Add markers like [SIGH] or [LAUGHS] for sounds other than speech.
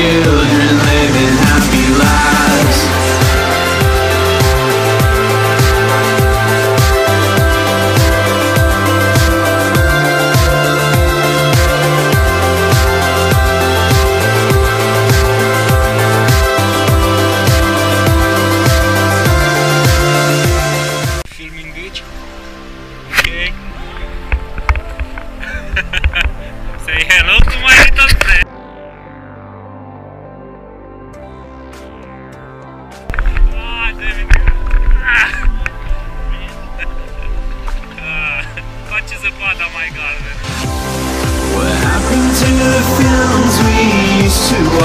Children living happy lives. filming beach. Okay. [LAUGHS] [LAUGHS] What happened to the films we used to watch?